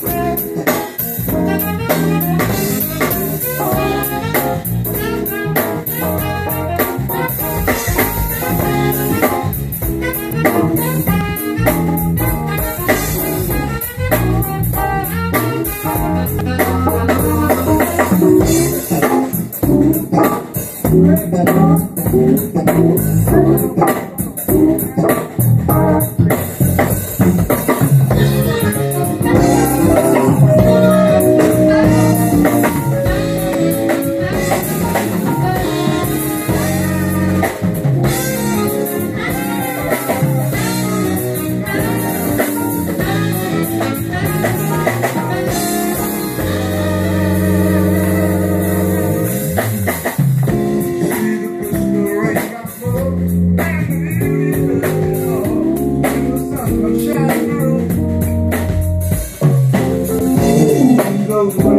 If we Oh,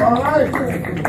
All right.